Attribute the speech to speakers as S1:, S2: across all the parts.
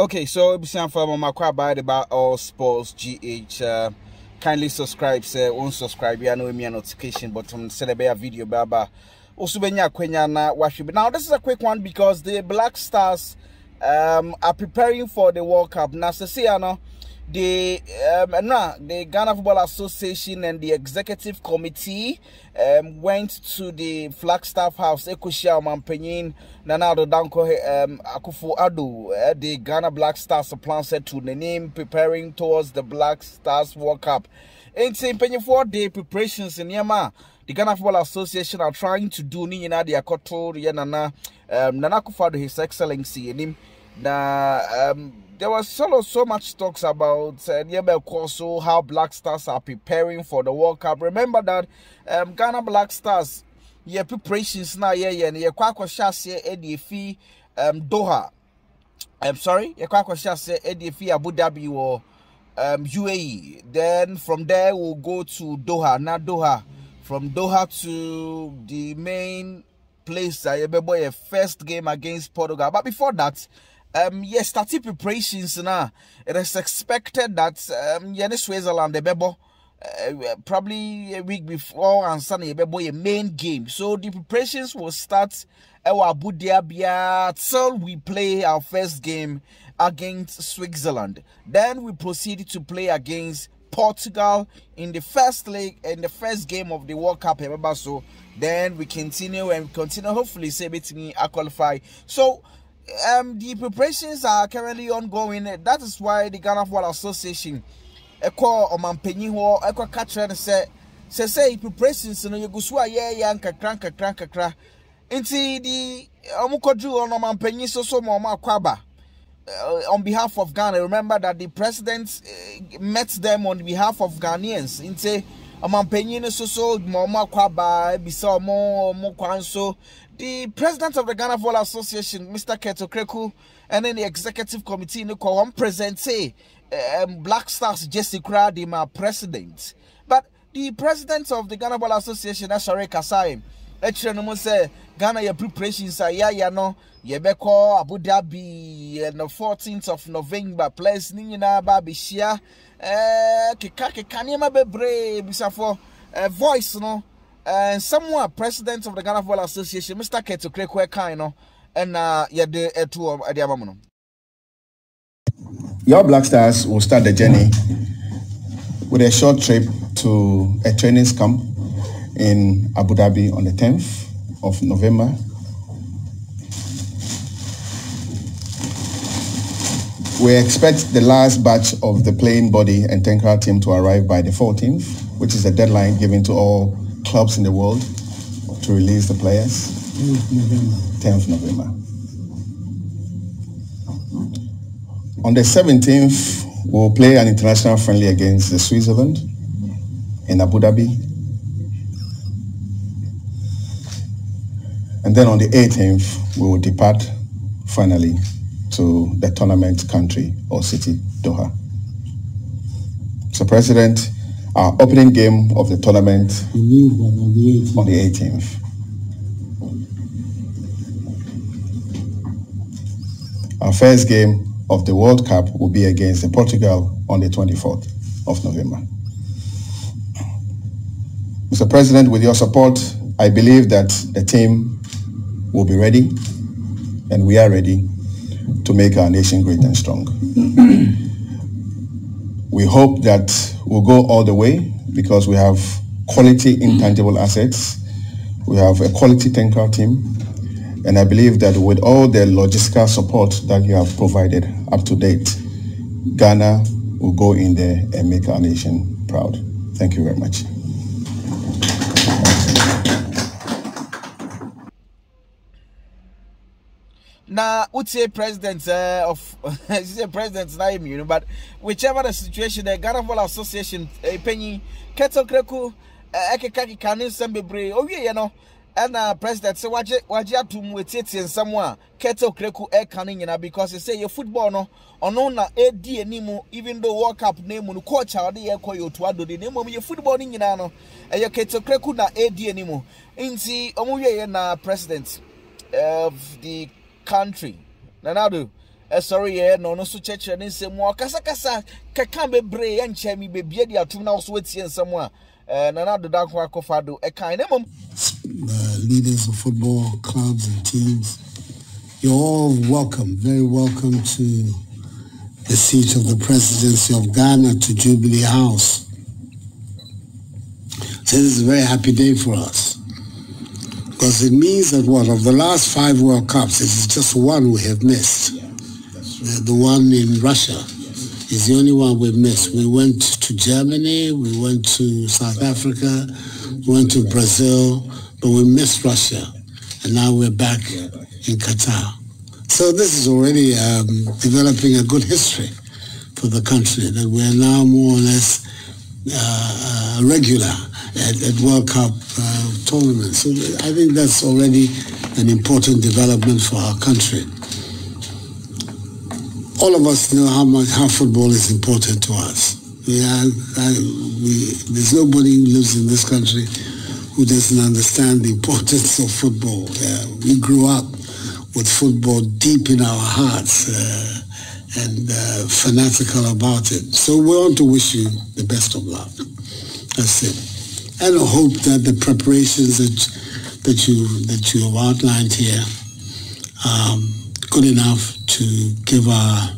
S1: Okay, so Bisan for Mama Kwaba about all sports GH. Uh, kindly subscribe, say won't subscribe. You know me a notification button. Send a video, baba. Also, benya kwenya na washibi. Now, this is a quick one because the Black Stars um, are preparing for the World Cup. Now, say, you know, the um, nah, the Ghana Football Association and the executive committee um, went to the Flagstaff House, Ekushia Mampenyin, Nanado Danko um, Akufo-Addo, uh, the Ghana Black Stars plan set to the name preparing towards the Black Stars World Cup. In Penny for the preparations in Yama, the Ghana Football Association are trying to do ni na the akoto Nana um, Nana Akufo His Excellency, and him na um, there was so, so much talks about uh, how Black Stars are preparing for the World Cup. Remember that um, Ghana Black Stars, yeah, preparations now, yeah, yeah, yeah, kwa kwa shase ediefi um Doha. I'm sorry, yeah, kwa kwa shase ediefi Abu Dhabi or um UAE. Then from there we'll go to Doha, not Doha. From Doha to the main place uh, your first game against Portugal. But before that, um yes starting preparations now it is expected that um yeah switzerland the bebo uh, probably a week before and sunday bebo a main game so the preparations will start our dhabi till we play our first game against switzerland then we proceed to play against Portugal in the first leg in the first game of the World Cup. Remember, so then we continue and continue. Hopefully, say between I qualify. So um, the preparations are currently ongoing. That is why the Ghana Football Association, Eko Omampenyi ho, Eko Katra say, say say preparations no yegu so aye ya nkakra nkakra nkakra. Nti the omukodru on Omampenyi so so mo akwaba. Uh, on behalf of Ghana, remember that the president uh, met them on behalf of Ghanaians. Nti Omampenyi so so mo akwaba bisa mo mo kwan so the president of the Ghana Football Association, Mr. Keto Kreku, and then the executive committee, no one present um, Black Stars Jesse Crowdy, my president. But the president of the Ghana Football Association, Ashare Kasai, actually no say Ghana your preparations yeah yeah no yebeko Abu Dhabi on the 14th of November place ni nyina ba share eh keka keka niema bebre bisa for voice no and someone president of the Ghana Football Association, Mr. Kurt Okraku Kaino, and uh, the eh, two of eh, the Amamuno.
S2: Your Black Stars will start the journey with a short trip to a training camp in Abu Dhabi on the 10th of November. We expect the last batch of the playing body and technical team to arrive by the 14th, which is the deadline given to all clubs in the world to release the players. 10th November. On the 17th, we'll play an international friendly against the Switzerland in Abu Dhabi. And then on the 18th, we will depart finally to the tournament country or city, Doha. So, President, our opening game of the tournament on the 18th. Our first game of the World Cup will be against Portugal on the 24th of November. Mr. President, with your support, I believe that the team will be ready and we are ready to make our nation great and strong. We hope that we'll go all the way because we have quality mm. intangible assets. We have a quality technical team. And I believe that with all the logistical support that you have provided up to date, Ghana will go in there and make our nation proud. Thank you very much.
S1: Now, would say president uh, of say president na you know, but whichever the situation, the Ghana Football Association, a penny, Keto Kreku, Ekeka Kikani Sembebre, oh yeah, you know, and uh, president say waje waje atum wetete nsɛm a Keto Kreku ɛka ne nyina because say your football no ɔno na edi anim even though World Cup name no coach a ɔde yɛ kɔ yɛ otu ado de na mmom yɛ football ne nyinaa no ɛyɛ Keto Kreku na edi anim nti ɔmo wie na president of the country nanado ɛsɔre yɛ na ɔno nso kyerɛkyerɛ ne nsɛm mu ɔkasakasa kɛka bebree ɛnkyɛn mi bebie de atum na ɔso etie nsɛm a eh, ɛɛ nana adoda nko akɔfa do eh, ɛkan ne mom.
S3: the leaders of football clubs and teams you're all welcome very welcome to the seat of the presidency of Ghana to Jubilee House. This is a very happy day for us because it means that what of the last five World Cups, this is just one we have missed. the, the one in Russia is the only one we missed. We went to Germany, we went to South Africa, we went to Brazil, but we missed Russia, and now we're back in Qatar. So this is already um, developing a good history for the country that we're now more or less uh, regular at, at, World Cup uh, tournaments. So I think that's already an important development for our country. All of us know how much how football is important to us. We, there's nobody who lives in this country who doesn't understand the importance of football. Uh, we grew up with football deep in our hearts uh, and uh, fanatical about it. So we want to wish you the best of luck. That's it. And I hope that the preparations that that you that you have outlined here are good enough to give our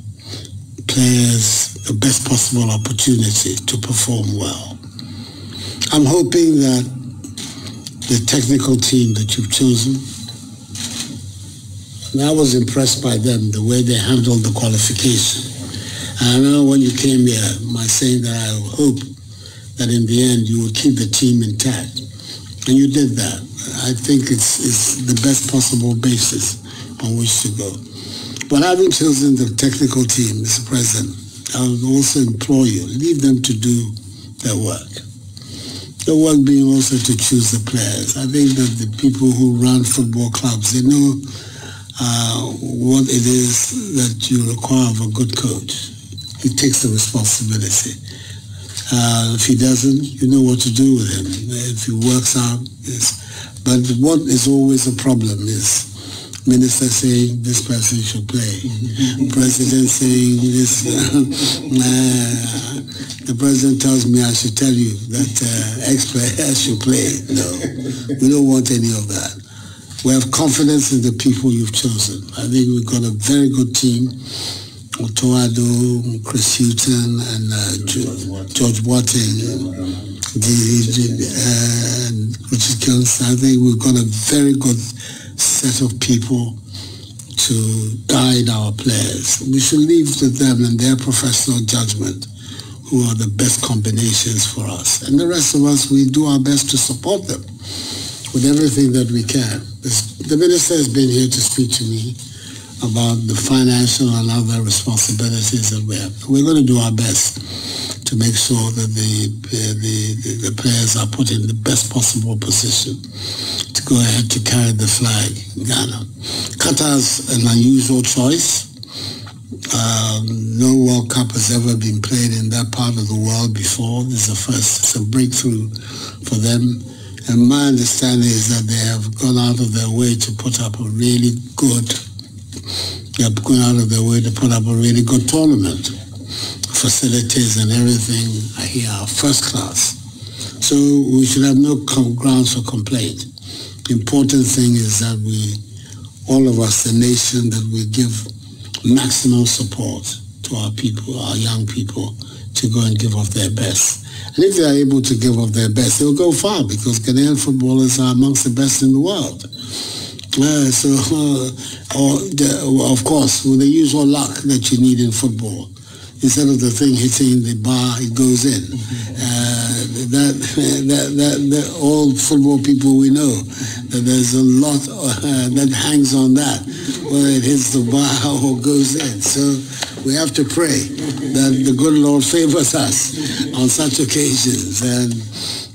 S3: players the best possible opportunity to perform well. I'm hoping that the technical team that you've chosen and I was impressed by them, the way they handled the qualification. And I remember when you came here, my saying that I hope that in the end you will keep the team intact. And you did that. I think it's, it's the best possible basis on which to go. But having chosen the technical team, Mr. President, I would also implore you, leave them to do their work. The work being also to choose the players. I think that the people who run football clubs, they know uh, what it is that you require of a good coach. He takes the responsibility. Uh, if he doesn't, you know what to do with him. If he works out, yes. But what is always a problem is minister saying this person should play, president saying this. Uh, the president tells me I should tell you that uh, X player should play. No, we don't want any of that. We have confidence in the people you've chosen. I think we've got a very good team. Otto Addo, Chris Hughton, and uh, George Boateng, and Richard Kills. I think we've got a very good set of people to guide our players. We should leave to them and their professional judgment who are the best combinations for us. And the rest of us, we do our best to support them with everything that we can. The minister has been here to speak to me about the financial and other responsibilities that we have. We're going to do our best to make sure that the, the, the players are put in the best possible position to go ahead to carry the flag in Ghana. Qatar's an unusual choice. Um, no World Cup has ever been played in that part of the world before. This is the first. It's a breakthrough for them. And my understanding is that they have gone out of their way to put up a really good, they have gone out of their way to put up a really good tournament. Facilities and everything here are first class. So we should have no grounds for complaint. The important thing is that we, all of us, the nation, that we give maximum support to our people, our young people, to go and give off their best. And if they are able to give of their best, they'll go far because Ghanaian footballers are amongst the best in the world. Uh, so, uh, or the, of course, with the usual luck that you need in football. Instead of the thing hitting the bar, it goes in. Uh, that, that, that, that, all football people we know, that there's a lot uh, that hangs on that, whether it hits the bar or goes in. So we have to pray that the good Lord favors us on such occasions. And,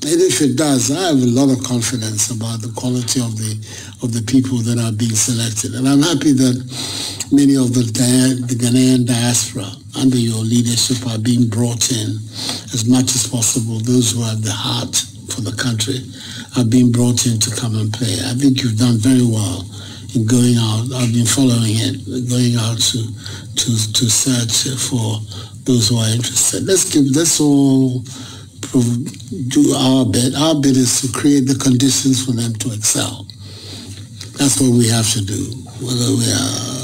S3: and if it does, I have a lot of confidence about the quality of the of the people that are being selected. And I'm happy that many of the, the Ghanaian diaspora under your leadership are being brought in as much as possible. Those who have the heart for the country are being brought in to come and play. I think you've done very well in going out. I've been following it, going out to to to search for those who are interested. Let's give let's all do our bit. Our bit is to create the conditions for them to excel. That's what we have to do, whether we are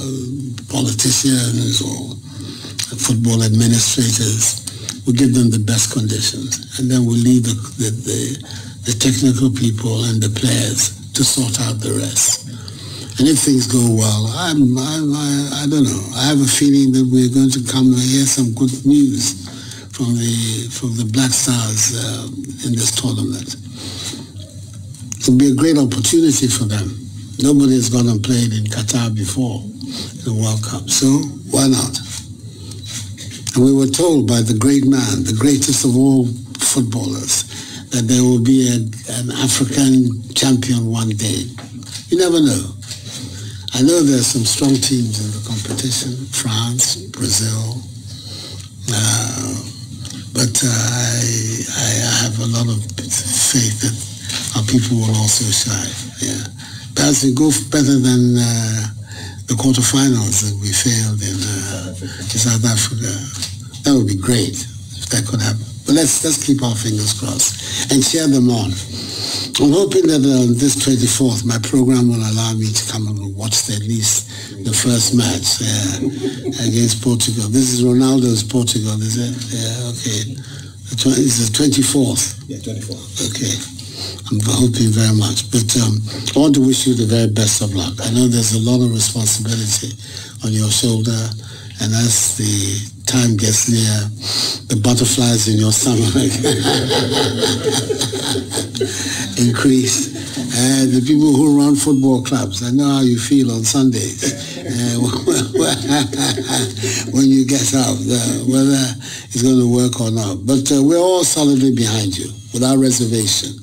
S3: politicians or football administrators. We give them the best conditions, and then we leave the, the, the, the technical people and the players to sort out the rest. And if things go well, I'm, I'm, I, I don't know. I have a feeling that we're going to come and hear some good news from the from the Black Stars uh, in this tournament. It'll be a great opportunity for them. Nobody has gone and played in Qatar before in the World Cup, so why not? And we were told by the great man, the greatest of all footballers, that there will be a, an African champion one day. You never know. I know there's some strong teams in the competition, France, Brazil, uh, but uh, I, I have a lot of faith that our people will also shine. Yeah, perhaps we go better than uh, the quarterfinals that we failed in, uh, South Africa. That would be great if that could happen. But let's let's keep our fingers crossed and cheer them on. I'm hoping that on this 24th, my program will allow me to come and watch at least the first match uh, against Portugal. This is Ronaldo's Portugal, is it? Yeah, okay. It's the 24th.
S2: Yeah, 24th.
S3: Okay. I'm hoping very much. But um, I want to wish you the very best of luck. I know there's a lot of responsibility on your shoulder, and as the time gets near, the butterflies in your stomach increase. And the people who run football clubs, I know how you feel on Sundays uh, when you get uh, whether it's going to work or not. But uh, we're all solidly behind you, without reservation.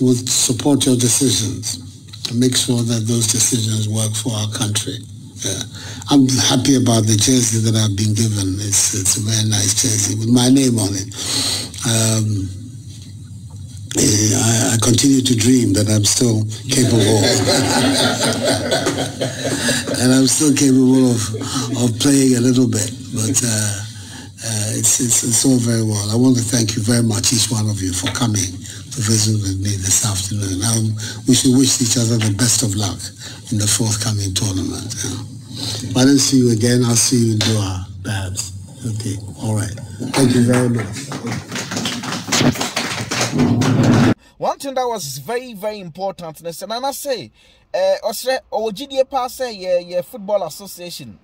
S3: We'll support your decisions and make sure that those decisions work for our country. Yeah. I'm happy about the jersey that I've been given. It's it's a very nice jersey with my name on it. Um, I, I, continue to dream that I'm still capable, and I'm still capable of of playing a little bit. But uh, uh, it's, it's it's all very well. I want to thank you very much, each one of you, for coming to visit with me this afternoon. Um, we should wish each other the best of luck in the forthcoming tournament. Yeah. If I don't see you again, I'll see you in Doha, perhaps. Okay, all right. Thank you very much.
S1: One thing that was very, very important, and I say, uh, or GFA pass, yeah, yeah, Football Association,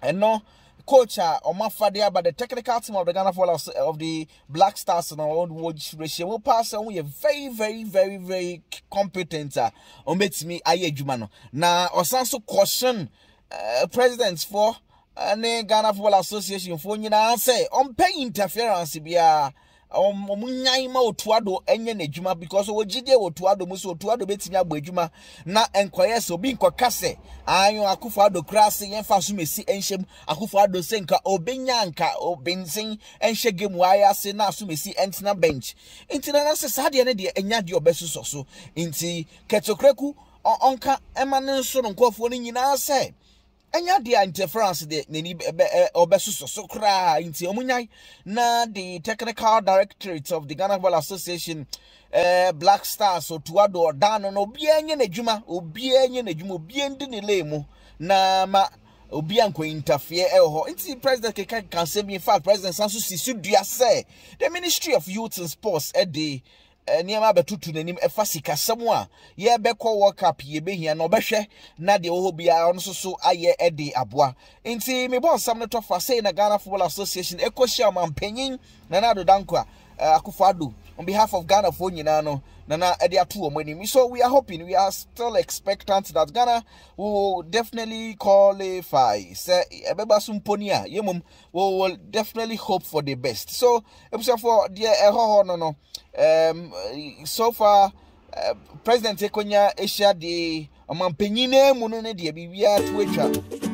S1: and no coach uh, Omafa there, but the technical team of the Ghana Football of the Black Stars and all which ratio will pass and we are very, very, very, very competent. Uh, on me aye jumano. Na osanso caution uh, presidents for uh, Ghana Football Association for nyina say on pay interference biya ɔmunyan ma otuado enye n'adwuma because wɔgyidie otuado mu so otuado betumi abɔ adwuma na nkɔyɛ sɛ obi nkɔka sɛ ayo akufo ado kura se yɛmfa so mesi nhyɛm akufo ado sɛ nka obenya nka obensin nhyɛ game ayɛ ase na so mesi ntena bench. Nti na sɛ saa deɛ ne deɛ enya deɛ ɔbɛsosɔ so. Nti kɛtɔkuraku ɔnka ɛma ne nso no nkɔfoɔ no nyinaa sɛ ɛnya deɛ interference de n'ani ɔbɛsoso so koraa nti ɔmo na the technical directorate of the ghana football association uh, black stars otua do ɔdan no na obiara nye n'adwuma obiara nye n'adwuma obiara ndi ne lee mu na ma obiara nkɔ interfere ɛwɔ hɔ nti president keka kansɛm yi in fact president sanso sisi dua sɛ the ministry of youth and sports ɛde. Uh, nneɛma abɛtutu n'anim ɛfa sikasɛm a yɛbɛkɔ world cup yɛbɛhia na ɔbɛhwɛ na deɛ wɔwɔ biara ɔno nso so ayɛ ɛde aboa. Nti mebɔ nsɛm no tɔfa sei na ghana football association ɛkɔhyia ɔmampanyin nana ado danko a akufo ado on behalf of ghana for nyinaa no nana ɛde ato wɔn anim so we are hoping we are still expectant that ghana will definitely qualify sɛ ɛbɛba so mponi a yɛmum we will definitely hope for the best. So ebusuafo deɛ ɛhɔ hɔ no no. Um, so far uh, president ekonya ahyia de ɔmampanyin mu no ne deɛ biribiara to atwa